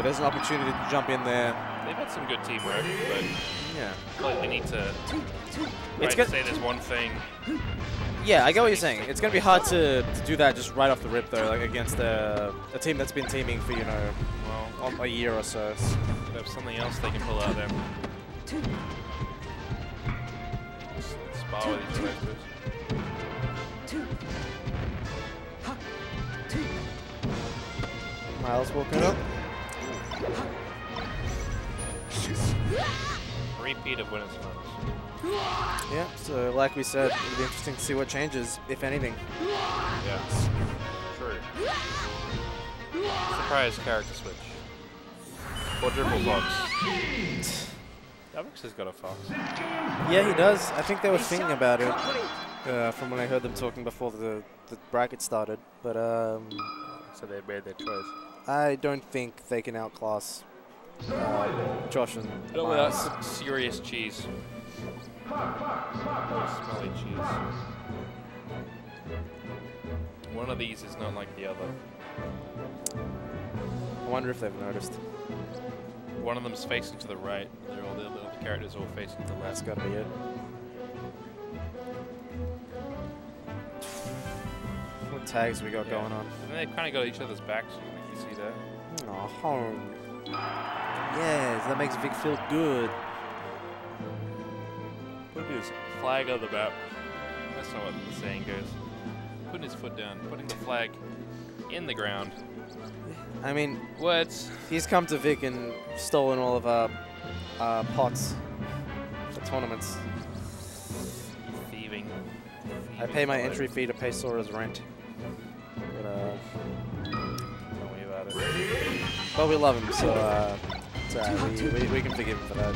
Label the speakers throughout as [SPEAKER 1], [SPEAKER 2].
[SPEAKER 1] know, there's an opportunity to jump in there.
[SPEAKER 2] They've had some good teamwork, but
[SPEAKER 1] Yeah.
[SPEAKER 2] like, they need to.
[SPEAKER 1] It's
[SPEAKER 2] Right,
[SPEAKER 1] good-
[SPEAKER 2] say there's one thing.
[SPEAKER 1] Yeah, I get what you're saying. It's going to be hard to, to do that just right off the rip, though, like against a, a team that's been teaming for, you know,
[SPEAKER 2] Well,
[SPEAKER 1] a year or so.
[SPEAKER 2] they have something else they can pull out there. S- Spar with each other, I suppose.
[SPEAKER 1] Miles walking up.
[SPEAKER 2] Repeat of winners finals.
[SPEAKER 1] Yeah, so like we said, it'll be interesting to see what changes, if anything.
[SPEAKER 2] Yeah. True. Surprise character switch. Quadruple fox. Davox has got a fox.
[SPEAKER 1] Yeah, he does. I think they were thinking about it uh, from when I heard them talking before the, the bracket started. But um,
[SPEAKER 2] So they made their choice.
[SPEAKER 1] I don't think they can outclass uh, Josh and
[SPEAKER 2] Not without
[SPEAKER 1] Miles.
[SPEAKER 2] s- serious cheese. Smelly cheese. One of these is not like the other.
[SPEAKER 1] I wonder if they've noticed.
[SPEAKER 2] One of them's facing to the right. They're all the other the characters are all facing to the
[SPEAKER 1] That's
[SPEAKER 2] left.
[SPEAKER 1] got to be it. What tags we got
[SPEAKER 2] Yeah.
[SPEAKER 1] going on?
[SPEAKER 2] And they kind of got each other's backs. You see that?
[SPEAKER 1] Oh, home. Yes, that makes Vic feel good.
[SPEAKER 2] Putting his flag on the map. That's not what the saying goes. Putting his foot down. Putting the flag in the ground.
[SPEAKER 1] I mean,
[SPEAKER 2] what?
[SPEAKER 1] he's come to Vic and stolen all of our uh, pots for tournaments.
[SPEAKER 2] Thieving.
[SPEAKER 1] I pay my entry fee to pay Sora's rent. But we love him, so uh, it's alright. We, we, we can forgive him for that.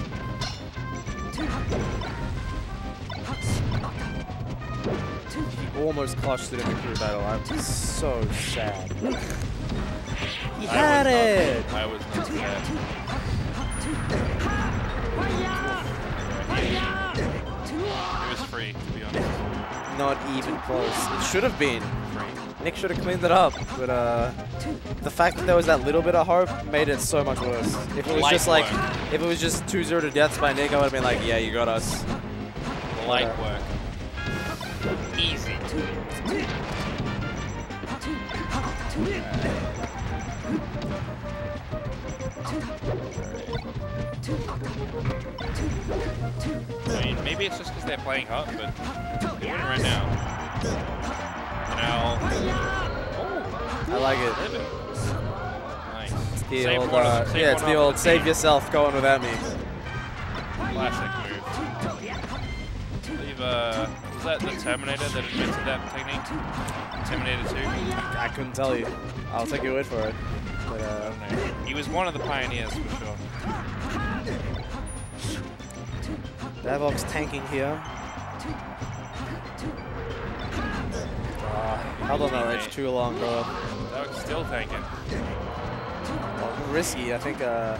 [SPEAKER 1] He almost clutched it in the crew battle. I'm so sad. He had
[SPEAKER 2] was
[SPEAKER 1] it!
[SPEAKER 2] Not, I was not sad. It was free, to be honest.
[SPEAKER 1] Not even close. It should have been. Nick should have cleaned it up, but uh, the fact that there was that little bit of hope made it so much worse. If it was just like, if it was just 2-0 to deaths by Nick, I would have been like, yeah, you got us.
[SPEAKER 2] Light
[SPEAKER 1] Uh,
[SPEAKER 2] work. Easy. I mean, maybe it's just because they're playing hot, but they're winning right now. Now,
[SPEAKER 1] I like it.
[SPEAKER 2] Nice.
[SPEAKER 1] The
[SPEAKER 2] Save
[SPEAKER 1] old, uh, yeah, it's the old
[SPEAKER 2] the
[SPEAKER 1] save
[SPEAKER 2] team.
[SPEAKER 1] yourself going without me.
[SPEAKER 2] Classic move. Believe, uh, was that the Terminator that invented that technique? Terminator 2?
[SPEAKER 1] I couldn't tell you. I'll take your word for it. But uh.
[SPEAKER 2] He was one of the pioneers for sure.
[SPEAKER 1] Davox's tanking here. Held on that edge too long, bro.
[SPEAKER 2] Was still tanking.
[SPEAKER 1] Well, risky, I think. Uh,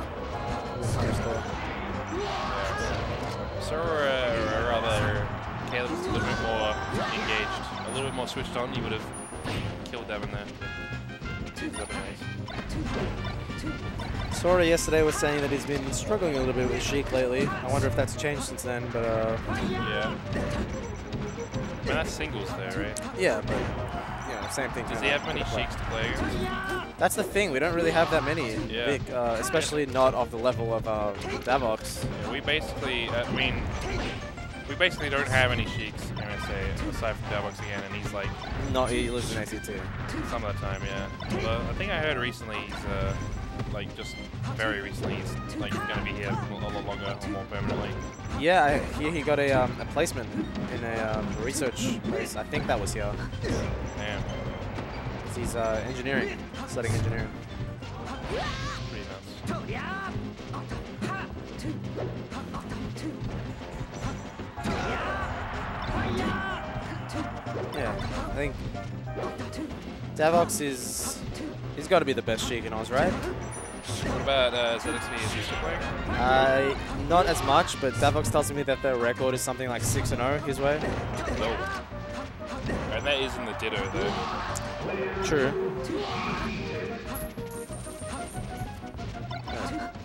[SPEAKER 2] So, uh, or rather, Caleb's a little bit more engaged, a little bit more switched on. You would have killed Devin there. But he's up nice.
[SPEAKER 1] Sora yesterday was saying that he's been struggling a little bit with Sheik lately. I wonder if that's changed since then, but uh,
[SPEAKER 2] Yeah. I mean, that's singles there, right?
[SPEAKER 1] yeah, but same thing.
[SPEAKER 2] Does he have many sheiks to play against?
[SPEAKER 1] That's the thing. We don't really have that many,
[SPEAKER 2] Yeah.
[SPEAKER 1] Vic, uh, especially not of the level of uh, Davox.
[SPEAKER 2] Yeah, we basically, uh, I mean, we basically don't have any sheiks in MSA aside from Davox again, and he's like
[SPEAKER 1] Not he lives in ACT.
[SPEAKER 2] some of the time, yeah. But I think I heard recently he's uh, like just very recently he's like going to be here a lot longer or more permanently.
[SPEAKER 1] Yeah, I hear he got a, um, a placement in a um, research place. I think that was here.
[SPEAKER 2] Damn,
[SPEAKER 1] He's uh, engineering, studying engineering.
[SPEAKER 2] pretty nuts.
[SPEAKER 1] Yeah, I think Davox is he's got to be the best Sheik in Oz, right?
[SPEAKER 2] What about uh, ZXV? Is he still playing?
[SPEAKER 1] Uh, not as much, but Davox tells me that their record is something like six and zero his way.
[SPEAKER 2] No. And that is in the Ditto though.
[SPEAKER 1] True.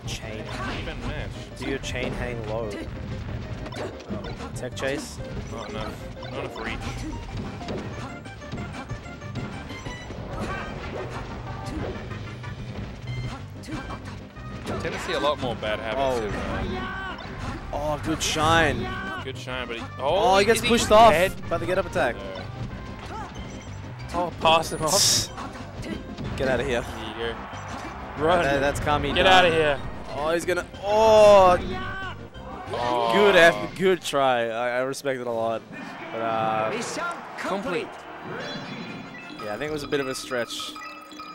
[SPEAKER 1] chain.
[SPEAKER 2] Even match.
[SPEAKER 1] Do your chain hang low? Tech chase.
[SPEAKER 2] Not enough. Not enough reach. tend to see a lot more bad habits.
[SPEAKER 1] Oh.
[SPEAKER 2] uh,
[SPEAKER 1] Oh, good shine.
[SPEAKER 2] good shine, but he,
[SPEAKER 1] Oh,
[SPEAKER 2] oh,
[SPEAKER 1] he gets
[SPEAKER 2] is
[SPEAKER 1] pushed off
[SPEAKER 2] dead?
[SPEAKER 1] by the get up attack.
[SPEAKER 2] No.
[SPEAKER 1] Oh,
[SPEAKER 2] pass him off.
[SPEAKER 1] Get out of here.
[SPEAKER 2] There you go.
[SPEAKER 1] Right, that- that's Kami.
[SPEAKER 2] Get out of here.
[SPEAKER 1] Oh, he's gonna. Oh,
[SPEAKER 2] Oh.
[SPEAKER 1] good F, good try. I, I respect it a lot. But uh,
[SPEAKER 3] Mission complete.
[SPEAKER 1] yeah, I think it was a bit of a stretch.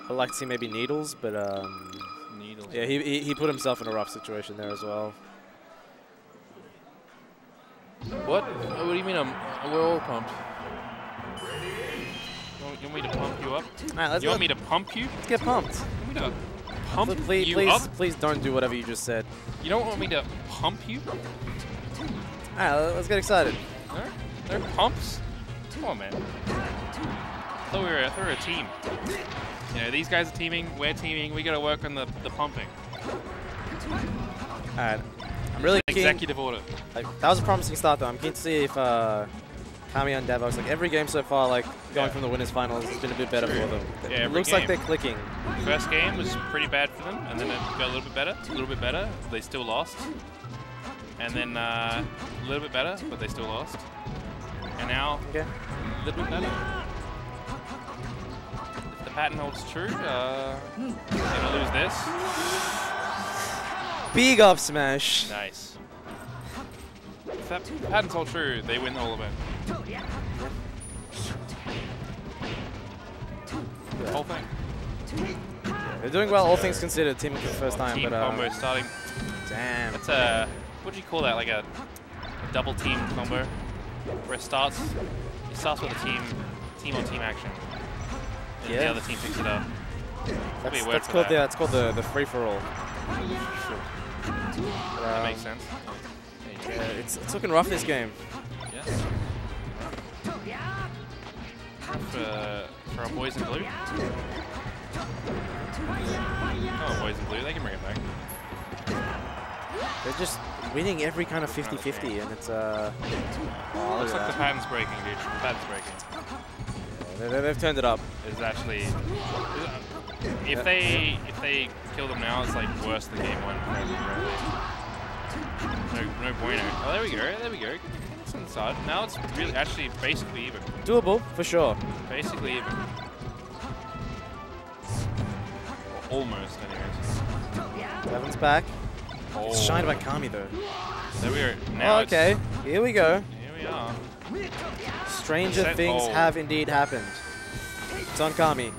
[SPEAKER 1] I'd like to see maybe needles, but um,
[SPEAKER 2] Needles.
[SPEAKER 1] yeah, he, he he put himself in a rough situation there as well.
[SPEAKER 2] What? What do you mean I'm, we're all pumped? You want, me to pump you up?
[SPEAKER 1] All right, let's,
[SPEAKER 2] you want me to pump you?
[SPEAKER 1] Let's get pumped.
[SPEAKER 2] You want me to pump
[SPEAKER 1] please,
[SPEAKER 2] you
[SPEAKER 1] please,
[SPEAKER 2] up?
[SPEAKER 1] please don't do whatever you just said.
[SPEAKER 2] You don't want me to pump you?
[SPEAKER 1] All right, let's get excited.
[SPEAKER 2] No? No pumps? Come on, man. I thought we were, I thought we were a team. You know, these guys are teaming, we're teaming, we gotta work on the, the pumping.
[SPEAKER 1] All right, I'm really keen.
[SPEAKER 2] Executive order.
[SPEAKER 1] Like that was a promising start though. I'm keen to see if uh, Kami and Davox, like every game so far, like going
[SPEAKER 2] Yeah.
[SPEAKER 1] from the winners finals has been a bit better for them.
[SPEAKER 2] Yeah,
[SPEAKER 1] it looks like they're clicking.
[SPEAKER 2] First game was pretty bad for them, and then it got a little bit better, a little bit better. They still lost. And then uh, a little bit better, but they still lost. And now a little bit better. If the pattern holds true, uh, they're gonna lose this.
[SPEAKER 1] Big up smash.
[SPEAKER 2] Nice. If that pattern's all true, they win all of event. The whole thing.
[SPEAKER 1] They're doing well, all things considered. Teaming for the first time,
[SPEAKER 2] Team
[SPEAKER 1] but uh,
[SPEAKER 2] combo starting.
[SPEAKER 1] damn.
[SPEAKER 2] That's a what do you call that? Like a, a double team combo, where it starts it starts with a team team on team action, and the other team picks it up.
[SPEAKER 1] That's, that's called
[SPEAKER 2] that.
[SPEAKER 1] the that's called the the free for all.
[SPEAKER 2] That makes sense.
[SPEAKER 1] Yeah, it's it's looking rough this game.
[SPEAKER 2] For, for our boys in blue. Oh, boys in blue, they can bring it back.
[SPEAKER 1] They're just winning every kind of 50-50, and it's uh. Oh,
[SPEAKER 2] Looks like the pattern's breaking, dude. The pattern's breaking.
[SPEAKER 1] They, they've turned it up.
[SPEAKER 2] It's actually if they if they kill them now, it's like worse than game one. No, no bueno. Oh, there we go. There we go. The side. Now it's really actually basically even.
[SPEAKER 1] Doable for sure.
[SPEAKER 2] Basically even. Or almost, anyways.
[SPEAKER 1] Back.
[SPEAKER 2] Oh,
[SPEAKER 1] It's shined by Kami though.
[SPEAKER 2] There we go. Now
[SPEAKER 1] Oh,
[SPEAKER 2] it's-
[SPEAKER 1] okay, here we go.
[SPEAKER 2] Here we are.
[SPEAKER 1] Stranger
[SPEAKER 2] Set-
[SPEAKER 1] things
[SPEAKER 2] oh.
[SPEAKER 1] have indeed happened. It's on Kami.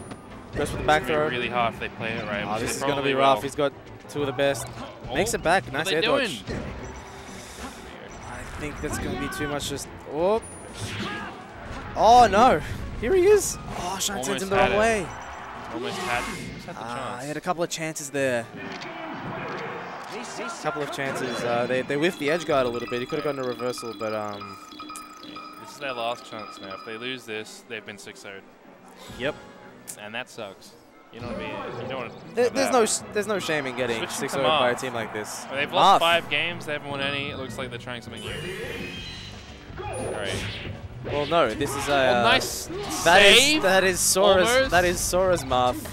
[SPEAKER 1] Goes with the back throw.
[SPEAKER 2] really hard if they play it right.
[SPEAKER 1] Oh, this is going to be rough.
[SPEAKER 2] will.
[SPEAKER 1] He's got two of the best.
[SPEAKER 2] Oh,
[SPEAKER 1] Makes it back. Nice air dodge. Think that's going to be too much just... Oh. Oh, no. Here he is. Oh, Shine sends him the wrong
[SPEAKER 2] it.
[SPEAKER 1] way.
[SPEAKER 2] Almost had, almost had the
[SPEAKER 1] Ah,
[SPEAKER 2] chance.
[SPEAKER 1] he had a couple of chances there.
[SPEAKER 3] Is
[SPEAKER 1] couple of chances. Uh, they, they whiffed the edge guard a little bit. He could have gotten a reversal, but um,
[SPEAKER 2] This is their last chance now. If they lose this, they've been 6 0
[SPEAKER 1] yep.
[SPEAKER 2] And that sucks. You don't want to be. You don't want to.
[SPEAKER 1] There, there's no there's no shame in getting
[SPEAKER 2] Switching
[SPEAKER 1] 6
[SPEAKER 2] to
[SPEAKER 1] 0 by a team like this.
[SPEAKER 2] They've lost five games. They haven't won any. It looks like they're trying something new. Alright.
[SPEAKER 1] Well, no, this is a.
[SPEAKER 2] Well,
[SPEAKER 1] uh,
[SPEAKER 2] nice
[SPEAKER 1] That is
[SPEAKER 2] save.
[SPEAKER 1] that is Sora's
[SPEAKER 2] Almost.
[SPEAKER 1] that is Sora's Marth,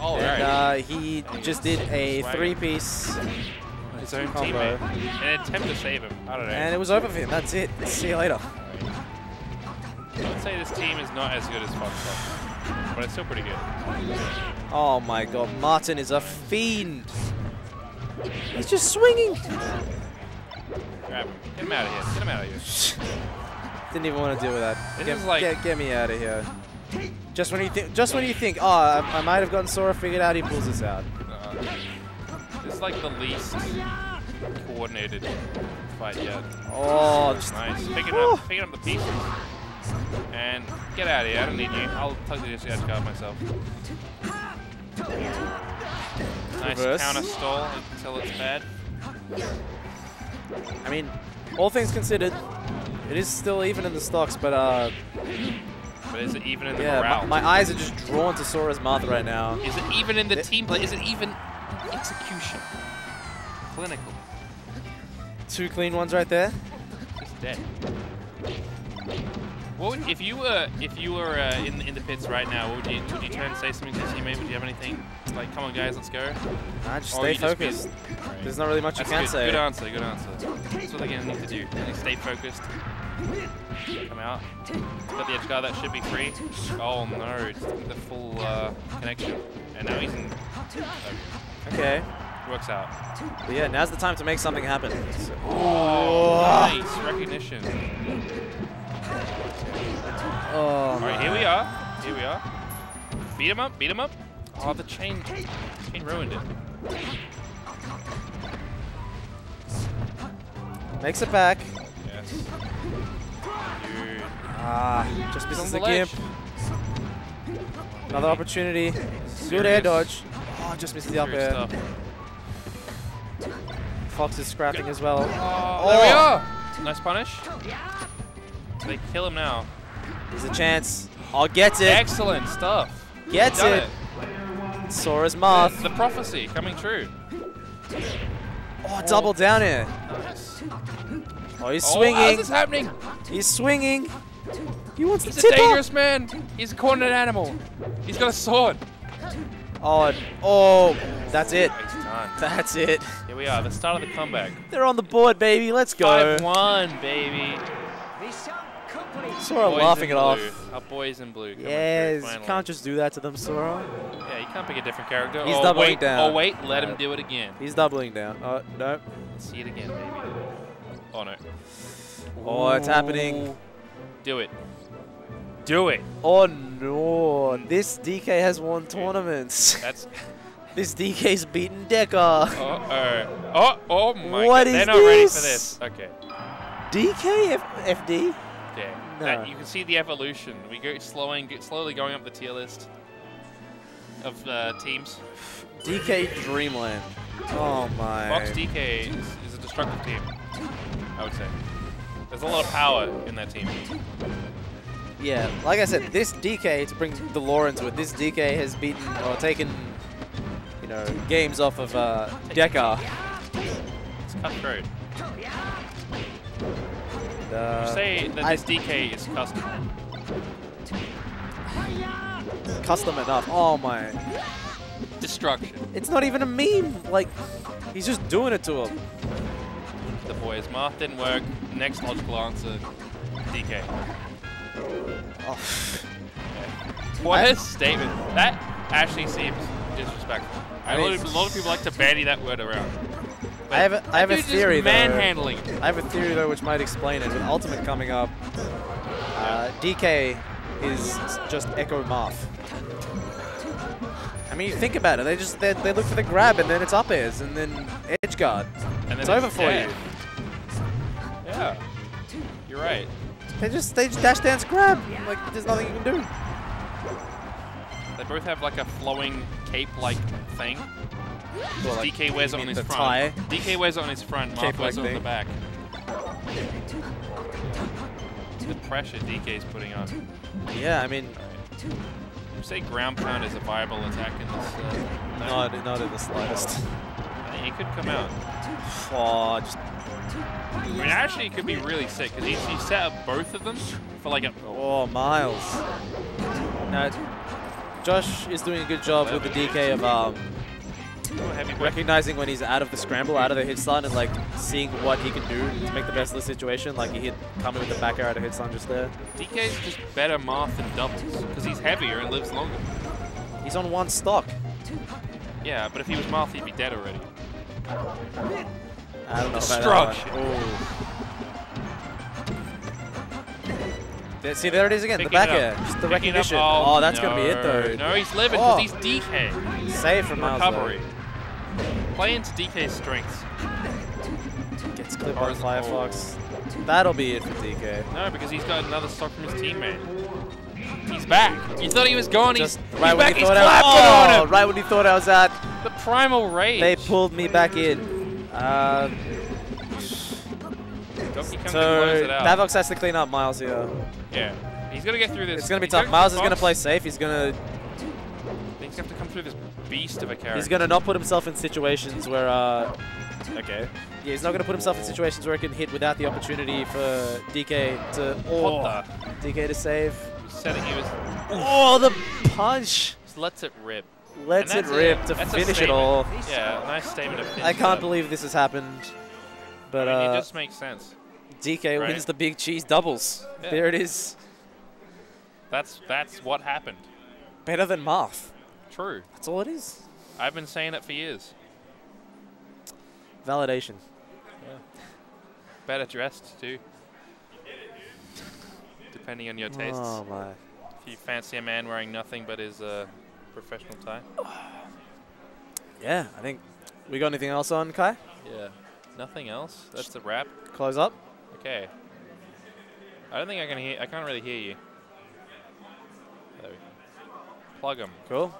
[SPEAKER 2] oh,
[SPEAKER 1] and
[SPEAKER 2] right.
[SPEAKER 1] uh, he just did a three-piece,
[SPEAKER 2] His own
[SPEAKER 1] combo.
[SPEAKER 2] teammate. And attempt to save him. I don't know.
[SPEAKER 1] and it was over for him. That's it. See you later.
[SPEAKER 2] I would say this team is not as good as Foxtrot, but it's still pretty good.
[SPEAKER 1] Oh my God, Martin is a fiend. He's just swinging.
[SPEAKER 2] Grab him. Get him out of here. Get him out of here.
[SPEAKER 1] Didn't even want to deal with that.
[SPEAKER 2] This
[SPEAKER 1] Get,
[SPEAKER 2] like-
[SPEAKER 1] get, get me out of here. Just when you think, just when you think, oh, I, I might have gotten Sora figured out, he pulls this out.
[SPEAKER 2] Uh, this is like the least coordinated fight yet.
[SPEAKER 1] Oh, just
[SPEAKER 2] Nice. Picking up, picking up the pieces. And get out of here. I don't need you. I'll tug the edge guard myself. Nice
[SPEAKER 1] Reverse.
[SPEAKER 2] counter stall until it's bad.
[SPEAKER 1] I mean, all things considered, it is still even in the stocks, but uh,
[SPEAKER 2] But is it even in the
[SPEAKER 1] yeah,
[SPEAKER 2] morale?
[SPEAKER 1] my, my eyes are just drawn to Sora's mouth right now.
[SPEAKER 2] is it even in the
[SPEAKER 1] It-
[SPEAKER 2] team play? Is it even execution? Clinical.
[SPEAKER 1] Two clean ones right there.
[SPEAKER 2] Dead. What would, if you were if you were uh, in in the pits right now? What would you would you turn and say something to your teammate? Would you have anything like, "Come on, guys, let's go"?
[SPEAKER 1] Nah, just
[SPEAKER 2] Or
[SPEAKER 1] stay
[SPEAKER 2] just
[SPEAKER 1] focused.
[SPEAKER 2] Right.
[SPEAKER 1] There's not really much
[SPEAKER 2] That's
[SPEAKER 1] you can
[SPEAKER 2] good.
[SPEAKER 1] say.
[SPEAKER 2] Good answer. Good answer. That's what they're gonna need to do. Stay focused. Come out. Got the edge guard. That should be free. Oh no! It's the full uh, connection. And now he's in.
[SPEAKER 1] Okay.
[SPEAKER 2] Works out.
[SPEAKER 1] But yeah, now's the time to make something happen. So-
[SPEAKER 2] Oh, nice recognition.
[SPEAKER 1] Oh,
[SPEAKER 2] All right, here we are. Here we are. Beat him up. Beat him up. Oh, the chain. Chain ruined it.
[SPEAKER 1] Makes it back.
[SPEAKER 2] Yes. Dude.
[SPEAKER 1] Ah, just misses
[SPEAKER 2] the
[SPEAKER 1] the gimp. Another opportunity. Good air dodge. Oh, just misses the up air.
[SPEAKER 2] stuff.
[SPEAKER 1] Fox is scrapping as well.
[SPEAKER 2] Oh, there we
[SPEAKER 1] Oh.
[SPEAKER 2] are. Nice punish. They kill him now.
[SPEAKER 1] There's a chance. I'll get it.
[SPEAKER 2] Excellent stuff.
[SPEAKER 1] Gets
[SPEAKER 2] Done
[SPEAKER 1] it. Sora's mouth.
[SPEAKER 2] The prophecy coming true.
[SPEAKER 1] Oh, double down here.
[SPEAKER 2] Nice.
[SPEAKER 1] Oh, he's
[SPEAKER 2] Oh, how's
[SPEAKER 1] swinging.
[SPEAKER 2] this happening?
[SPEAKER 1] He's swinging. He wants
[SPEAKER 2] He's
[SPEAKER 1] to
[SPEAKER 2] a
[SPEAKER 1] tip up.
[SPEAKER 2] dangerous man. He's a cornered animal. He's got a sword.
[SPEAKER 1] Oh, oh, that's it. That's it.
[SPEAKER 2] Here we are, the start of the comeback.
[SPEAKER 1] They're on the board, baby. Let's go.
[SPEAKER 2] 5-1, baby.
[SPEAKER 1] Sora
[SPEAKER 2] Boys
[SPEAKER 1] laughing
[SPEAKER 2] in
[SPEAKER 1] it off.
[SPEAKER 2] blue. Our boys in blue. through
[SPEAKER 1] Yes, you can't just do that to them, Sora.
[SPEAKER 2] Yeah, you can't pick a different character.
[SPEAKER 1] He's
[SPEAKER 2] oh,
[SPEAKER 1] doubling
[SPEAKER 2] wait,
[SPEAKER 1] down.
[SPEAKER 2] Oh, wait, let him do it again.
[SPEAKER 1] He's doubling down. Oh, no.
[SPEAKER 2] See it again, baby. Oh, no.
[SPEAKER 1] Oh, it's happening.
[SPEAKER 2] Do it. Do it.
[SPEAKER 1] Oh, no. This DK has won tournaments.
[SPEAKER 2] That's.
[SPEAKER 1] this DK's beaten Deca.
[SPEAKER 2] Uh oh. Oh, oh my
[SPEAKER 1] What
[SPEAKER 2] god.
[SPEAKER 1] is
[SPEAKER 2] They're not ready for
[SPEAKER 1] this?
[SPEAKER 2] this. Okay.
[SPEAKER 1] DK F FD?
[SPEAKER 2] Yeah.
[SPEAKER 1] No.
[SPEAKER 2] That, you can see the evolution. We go slowing, slowly going up the tier list of uh, teams.
[SPEAKER 1] DK Dreamland. Oh, my.
[SPEAKER 2] Fox DK is, is a destructive team, I would say. There's a lot of power in that team.
[SPEAKER 1] Yeah, like I said, this DK, to bring the lore into it, this DK has beaten or taken, you know, games off of uh, Deca.
[SPEAKER 2] It's cutthroat.
[SPEAKER 1] Uh,
[SPEAKER 2] You say that
[SPEAKER 1] I-
[SPEAKER 2] this DK is custom.
[SPEAKER 1] custom enough. Oh my.
[SPEAKER 2] Destruction.
[SPEAKER 1] It's not even a meme. Like, he's just doing it to him.
[SPEAKER 2] The boys. Math didn't work. Next logical answer, DK.
[SPEAKER 1] Oh.
[SPEAKER 2] What a statement. That actually seems disrespectful.
[SPEAKER 1] I mean-
[SPEAKER 2] a lot of people like to bandy that word around.
[SPEAKER 1] I have a, I have a theory though.
[SPEAKER 2] manhandling.
[SPEAKER 1] I have a theory though which might explain it. With Ultimate coming up, uh, DK is just Echo Marth. I mean, you think about it. They just they, they look for the grab and then it's up airs and then edge guard.
[SPEAKER 2] And then
[SPEAKER 1] It's over for
[SPEAKER 2] dead.
[SPEAKER 1] you.
[SPEAKER 2] Yeah. You're right.
[SPEAKER 1] They just they just dash dance grab. Like there's nothing you can do.
[SPEAKER 2] They both have like a flowing cape-like thing.
[SPEAKER 1] Well, like,
[SPEAKER 2] DK wears it on his front.
[SPEAKER 1] tie?
[SPEAKER 2] DK wears it on his front.
[SPEAKER 1] Cape-like
[SPEAKER 2] wears it on the back. The pressure DK's putting on.
[SPEAKER 1] Yeah, I mean,
[SPEAKER 2] Would you say ground pound is a viable attack in this? Uh, no?
[SPEAKER 1] not not in the slightest.
[SPEAKER 2] He could come out.
[SPEAKER 1] Oh, just
[SPEAKER 2] I mean, actually, it could be really sick because he, he set up both of them for like a.
[SPEAKER 1] oh Miles. No, Josh is doing a good job with the DK of um. Recognizing when he's out of the scramble, out of the hit stun, and like seeing what he can do to make the best of the situation. Like he hit coming with the back air out of hit stun just there.
[SPEAKER 2] DK's just better Marth than doubles because he's heavier and lives longer.
[SPEAKER 1] He's on one stock.
[SPEAKER 2] Yeah, but if he was Marth, he'd be dead already.
[SPEAKER 1] I don't know
[SPEAKER 2] Destruction.
[SPEAKER 1] There- See, there it is again, the back air, just the
[SPEAKER 2] Picking it up.
[SPEAKER 1] recognition.
[SPEAKER 2] Oh,
[SPEAKER 1] Oh, that's gonna be it
[SPEAKER 2] no.
[SPEAKER 1] though.
[SPEAKER 2] No, he's living
[SPEAKER 1] Oh.
[SPEAKER 2] because he's DK.
[SPEAKER 1] Save from Miles. though.
[SPEAKER 2] Recovery. Play into DK's strengths.
[SPEAKER 1] Gets clipped by
[SPEAKER 2] Horizon
[SPEAKER 1] Firefox. That'll be it for DK.
[SPEAKER 2] No, because he's got another stock from his teammate. He's back. You thought he was gone.
[SPEAKER 1] Just
[SPEAKER 2] he's,
[SPEAKER 1] right
[SPEAKER 2] he's
[SPEAKER 1] when
[SPEAKER 2] back.
[SPEAKER 1] he
[SPEAKER 2] He's
[SPEAKER 1] thought I
[SPEAKER 2] clapping
[SPEAKER 1] oh,
[SPEAKER 2] on him.
[SPEAKER 1] right when he thought I was at.
[SPEAKER 2] The primal rage.
[SPEAKER 1] they pulled me back in. Uh, so
[SPEAKER 2] and blows it out.
[SPEAKER 1] Davox has to clean up Miles here.
[SPEAKER 2] yeah. He's gonna get through this.
[SPEAKER 1] It's gonna be
[SPEAKER 2] He's
[SPEAKER 1] tough. Miles is gonna play safe. He's gonna
[SPEAKER 2] He's gonna have to come through this beast of a character.
[SPEAKER 1] He's going to not put himself in situations where, uh, okay. Yeah, he's not going to put himself in situations where he can hit without the opportunity for DK to, oh, DK to save.
[SPEAKER 2] Setting he was.
[SPEAKER 1] Oh, the punch
[SPEAKER 2] Just lets it rip.
[SPEAKER 1] lets it rip
[SPEAKER 2] a-
[SPEAKER 1] to finish it all.
[SPEAKER 2] Yeah, nice statement of finish
[SPEAKER 1] I can't believe this has happened, but
[SPEAKER 2] I mean,
[SPEAKER 1] uh,
[SPEAKER 2] it just makes sense.
[SPEAKER 1] DK
[SPEAKER 2] right?
[SPEAKER 1] wins the big cheese doubles.
[SPEAKER 2] Yeah.
[SPEAKER 1] There it is.
[SPEAKER 2] That's that's what happened.
[SPEAKER 1] Better than Marth.
[SPEAKER 2] True.
[SPEAKER 1] That's all it is.
[SPEAKER 2] I've been saying it for years.
[SPEAKER 1] Validation.
[SPEAKER 2] Better dressed too. Depending on your tastes.
[SPEAKER 1] Oh my.
[SPEAKER 2] If you fancy a man wearing nothing but his uh, professional tie.
[SPEAKER 1] Yeah, I think we got anything else on Kai?
[SPEAKER 2] Yeah. Nothing else. That's a wrap.
[SPEAKER 1] Close up.
[SPEAKER 2] Okay. I don't think I can hear. I can't really hear you. There we Plug them.
[SPEAKER 1] Cool.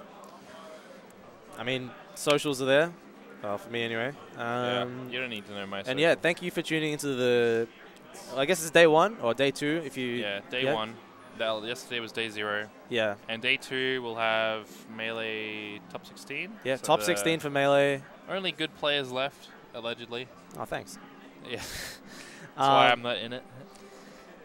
[SPEAKER 1] I mean, socials are there. Well, for me anyway.
[SPEAKER 2] yeah.
[SPEAKER 1] Um,
[SPEAKER 2] You don't need to know my.
[SPEAKER 1] and yeah, thank you for tuning into the. I guess it's day one or day two if you.
[SPEAKER 2] Yeah. Day
[SPEAKER 1] yeah?
[SPEAKER 2] one. That, yesterday was day zero.
[SPEAKER 1] Yeah.
[SPEAKER 2] And day two we'll have melee top 16.
[SPEAKER 1] Yeah.
[SPEAKER 2] So
[SPEAKER 1] top 16 for melee.
[SPEAKER 2] Only good players left, allegedly.
[SPEAKER 1] Oh, thanks.
[SPEAKER 2] Yeah. That's why
[SPEAKER 1] Um,
[SPEAKER 2] I'm not in it.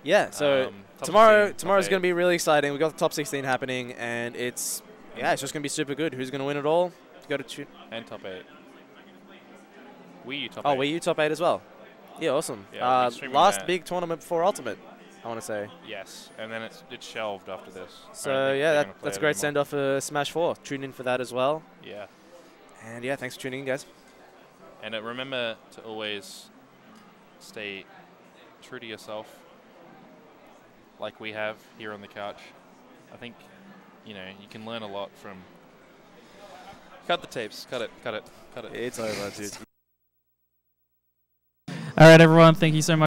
[SPEAKER 1] Yeah. So
[SPEAKER 2] Um,
[SPEAKER 1] tomorrow,
[SPEAKER 2] 16, top
[SPEAKER 1] tomorrow's going to be really exciting. We got the top 16 happening, and it's yeah, it's just going to be super good. Who's going to win it all? Got to tune.
[SPEAKER 2] And top eight. Wii U top
[SPEAKER 1] Oh,
[SPEAKER 2] eight.
[SPEAKER 1] Wii U top eight as well. Yeah, awesome.
[SPEAKER 2] Yeah,
[SPEAKER 1] uh, last big tournament before Ultimate, I want to say.
[SPEAKER 2] Yes, and then it's it's shelved after this.
[SPEAKER 1] So yeah, that, that's a great send off for Smash 4. Tune in for that as well.
[SPEAKER 2] Yeah,
[SPEAKER 1] And yeah, thanks for tuning in, guys.
[SPEAKER 2] and uh, remember to always stay true to yourself, like we have here on the couch. I think you know you can learn a lot from. Cut the tapes. Cut it. Cut it. Cut it.
[SPEAKER 1] It's over, dude.
[SPEAKER 4] All right, everyone. Thank you so much.